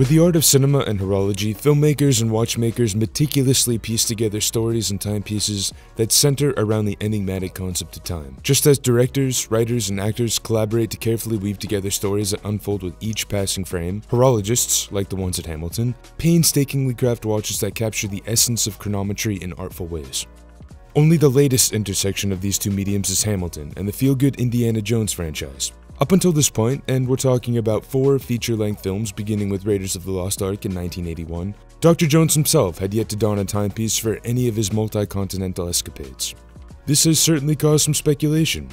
With the art of cinema and horology, filmmakers and watchmakers meticulously piece together stories and timepieces that center around the enigmatic concept of time. Just as directors, writers, and actors collaborate to carefully weave together stories that unfold with each passing frame, horologists, like the ones at Hamilton, painstakingly craft watches that capture the essence of chronometry in artful ways. Only the latest intersection of these two mediums is Hamilton and the feel-good Indiana Jones franchise. Up until this point, and we're talking about four feature-length films beginning with Raiders of the Lost Ark in 1981, Dr. Jones himself had yet to don a timepiece for any of his multi-continental escapades. This has certainly caused some speculation.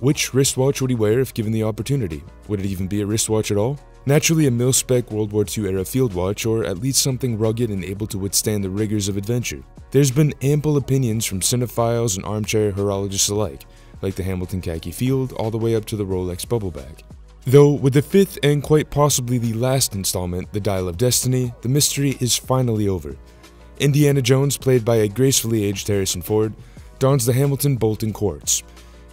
Which wristwatch would he wear if given the opportunity? Would it even be a wristwatch at all? Naturally a mil-spec World War II era field watch, or at least something rugged and able to withstand the rigors of adventure. There's been ample opinions from cinephiles and armchair horologists alike, like the Hamilton Khaki Field all the way up to the Rolex Bubble Back. Though, with the fifth and quite possibly the last installment, The Dial of Destiny, the mystery is finally over. Indiana Jones, played by a gracefully aged Harrison Ford, dons the Hamilton Boulton Quartz,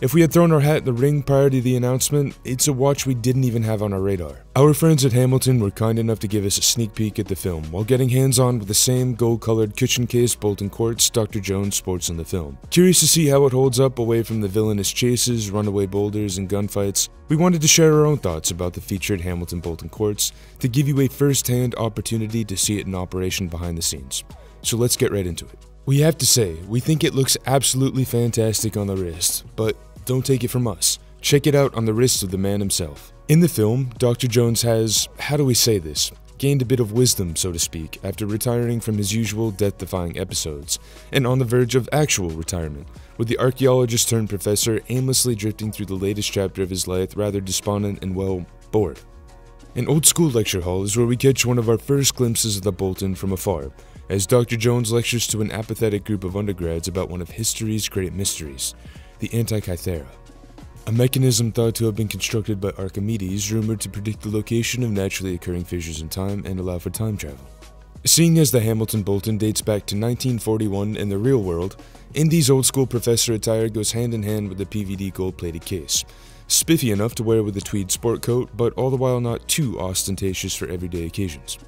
if we had thrown our hat in the ring prior to the announcement, it's a watch we didn't even have on our radar. Our friends at Hamilton were kind enough to give us a sneak peek at the film, while getting hands-on with the same gold-colored cushion case Boulton Quartz Dr. Jones sports in the film. Curious to see how it holds up away from the villainous chases, runaway boulders, and gunfights, we wanted to share our own thoughts about the featured Hamilton Boulton Quartz to give you a first-hand opportunity to see it in operation behind the scenes. So let's get right into it. We have to say, we think it looks absolutely fantastic on the wrist, but don't take it from us. Check it out on the wrists of the man himself. In the film, Dr. Jones has, how do we say this, gained a bit of wisdom, so to speak, after retiring from his usual death-defying episodes, and on the verge of actual retirement, with the archaeologist turned professor aimlessly drifting through the latest chapter of his life rather despondent and, well, bored. An old school lecture hall is where we catch one of our first glimpses of the Boulton from afar, as Dr. Jones lectures to an apathetic group of undergrads about one of history's great mysteries, the Antikythera, a mechanism thought to have been constructed by Archimedes rumored to predict the location of naturally occurring fissures in time and allow for time travel. Seeing as the Hamilton Boulton dates back to 1941 in the real world, Indy's old school professor attire goes hand in hand with the PVD gold plated case. Spiffy enough to wear with a tweed sport coat, but all the while not too ostentatious for everyday occasions.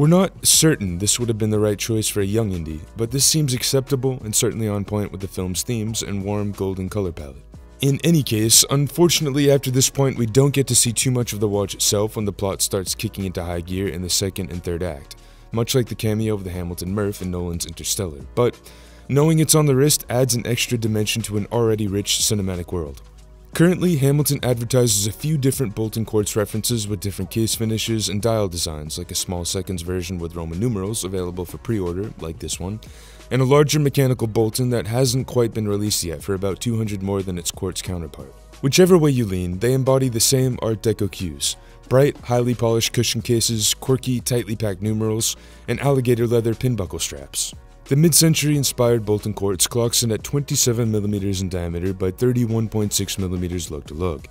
We're not certain this would have been the right choice for a young Indy, but this seems acceptable and certainly on point with the film's themes and warm golden color palette. In any case, unfortunately after this point we don't get to see too much of the watch itself when the plot starts kicking into high gear in the second and third act, much like the cameo of the Hamilton Murph in Nolan's Interstellar, but knowing it's on the wrist adds an extra dimension to an already rich cinematic world. Currently, Hamilton advertises a few different Boulton Quartz references with different case finishes and dial designs, like a small seconds version with Roman numerals available for pre-order, like this one, and a larger mechanical Boulton that hasn't quite been released yet for about 200 more than its quartz counterpart. Whichever way you lean, they embody the same Art Deco cues. Bright, highly polished cushion cases, quirky, tightly packed numerals, and alligator leather pin buckle straps. The mid-century inspired Boulton quartz clocks in at 27mm in diameter by 31.6mm lug to lug.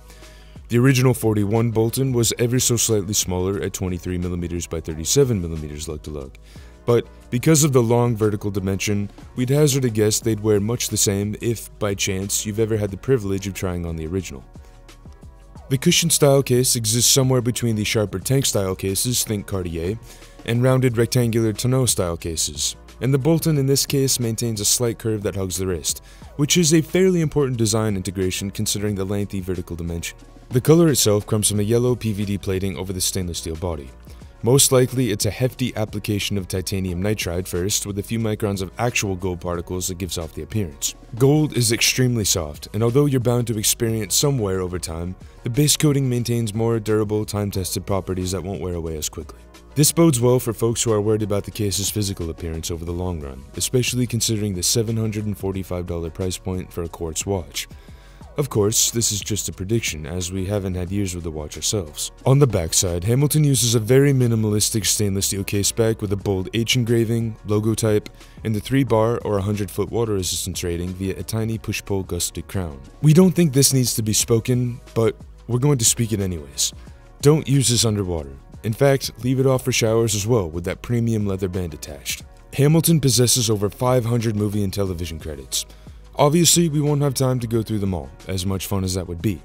The original 41 Boulton was ever so slightly smaller at 23mm by 37mm lug to lug, but because of the long vertical dimension, we'd hazard a guess they'd wear much the same if, by chance, you've ever had the privilege of trying on the original. The cushion style case exists somewhere between the sharper tank style cases, think Cartier, and rounded rectangular tonneau style cases, and the Boulton in this case maintains a slight curve that hugs the wrist, which is a fairly important design integration considering the lengthy vertical dimension. The color itself comes from a yellow PVD plating over the stainless steel body. Most likely, it's a hefty application of titanium nitride first, with a few microns of actual gold particles that gives off the appearance. Gold is extremely soft, and although you're bound to experience some wear over time, the base coating maintains more durable, time-tested properties that won't wear away as quickly. This bodes well for folks who are worried about the case's physical appearance over the long run, especially considering the $745 price point for a quartz watch. Of course, this is just a prediction, as we haven't had years with the watch ourselves. On the backside, Hamilton uses a very minimalistic stainless steel case back with a bold H engraving, logo type, and the 3 bar or 100 foot water resistance rating via a tiny push-pull gusseted crown. We don't think this needs to be spoken, but we're going to speak it anyways. Don't use this underwater. In fact, leave it off for showers as well with that premium leather band attached. Hamilton possesses over 500 movie and television credits. Obviously, we won't have time to go through them all, as much fun as that would be.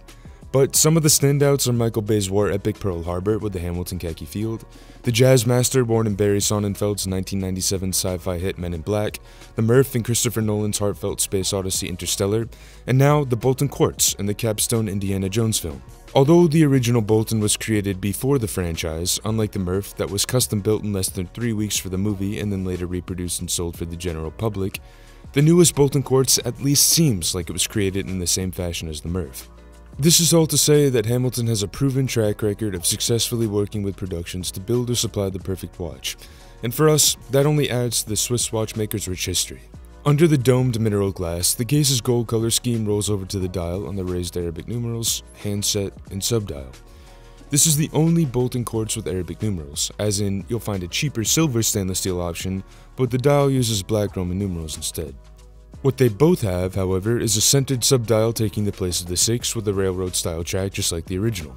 But some of the standouts are Michael Bay's war epic Pearl Harbor with the Hamilton khaki field, the jazz master born in Barry Sonnenfeld's 1997 sci-fi hit Men in Black, the Murph in Christopher Nolan's heartfelt space odyssey Interstellar, and now the Boulton Quartz in the capstone Indiana Jones film. Although the original Boulton was created before the franchise, unlike the Murph that was custom built in less than three weeks for the movie and then later reproduced and sold for the general public, the newest Boulton Quartz at least seems like it was created in the same fashion as the Murph. This is all to say that Hamilton has a proven track record of successfully working with productions to build or supply the perfect watch, and for us, that only adds to the Swiss watchmaker's rich history. Under the domed mineral glass, the case's gold color scheme rolls over to the dial on the raised Arabic numerals, handset, and subdial. This is the only Boulton quartz with Arabic numerals, as in, you'll find a cheaper silver stainless steel option, but the dial uses black Roman numerals instead. What they both have, however, is a centered subdial taking the place of the 6 with a railroad style track just like the original.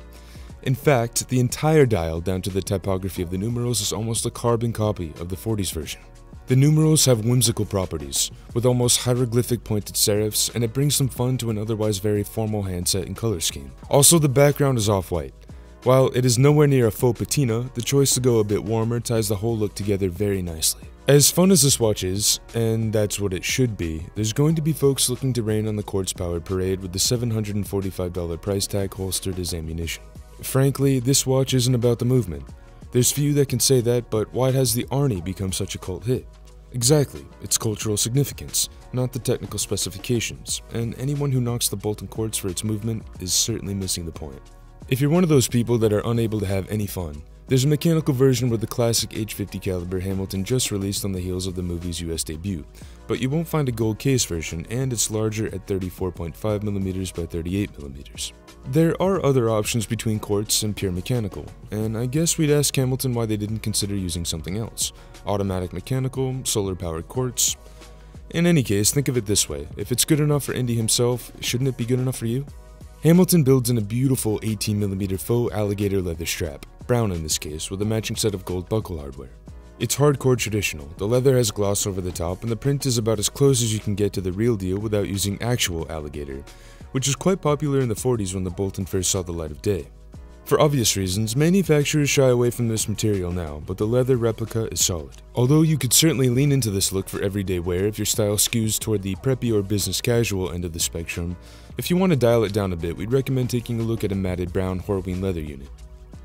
In fact, the entire dial down to the typography of the numerals is almost a carbon copy of the 40s version. The numerals have whimsical properties, with almost hieroglyphic pointed serifs, and it brings some fun to an otherwise very formal handset and color scheme. Also, the background is off-white. While it is nowhere near a faux patina, the choice to go a bit warmer ties the whole look together very nicely. As fun as this watch is, and that's what it should be, there's going to be folks looking to rain on the quartz-powered parade with the $745 price tag holstered as ammunition. Frankly, this watch isn't about the movement. There's few that can say that, but why has the Arnie become such a cult hit? Exactly, its cultural significance, not the technical specifications, and anyone who knocks the Boulton quartz for its movement is certainly missing the point. If you're one of those people that are unable to have any fun, there's a mechanical version with the classic H50 caliber Hamilton just released on the heels of the movie's US debut, but you won't find a gold case version and it's larger at 34.5mm by 38mm. There are other options between quartz and pure mechanical, and I guess we'd ask Hamilton why they didn't consider using something else. Automatic mechanical, solar powered quartz. In any case, think of it this way, if it's good enough for Indy himself, shouldn't it be good enough for you? Hamilton builds in a beautiful 18mm faux alligator leather strap, brown in this case, with a matching set of gold buckle hardware. It's hardcore traditional, the leather has gloss over the top, and the print is about as close as you can get to the real deal without using actual alligator, which was quite popular in the 40s when the Boulton first saw the light of day. For obvious reasons, manufacturers shy away from this material now, but the leather replica is solid. Although you could certainly lean into this look for everyday wear if your style skews toward the preppy or business casual end of the spectrum, if you want to dial it down a bit, we'd recommend taking a look at a matted brown Horween leather unit.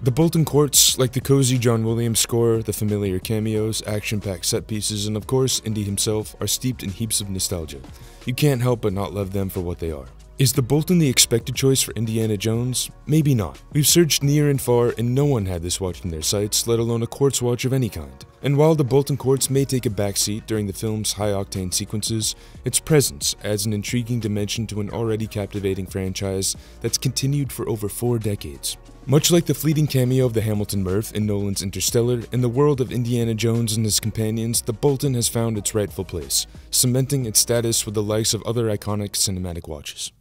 The Boulton Quartz, like the cozy John Williams score, the familiar cameos, action-packed set pieces, and of course, Indy himself, are steeped in heaps of nostalgia. You can't help but not love them for what they are. Is the Boulton the expected choice for Indiana Jones? Maybe not. We've searched near and far and no one had this watch in their sights, let alone a quartz watch of any kind. And while the Boulton Quartz may take a backseat during the film's high-octane sequences, its presence adds an intriguing dimension to an already captivating franchise that's continued for over four decades. Much like the fleeting cameo of the Hamilton Murph in Nolan's Interstellar, in the world of Indiana Jones and his companions, the Boulton has found its rightful place, cementing its status with the likes of other iconic cinematic watches.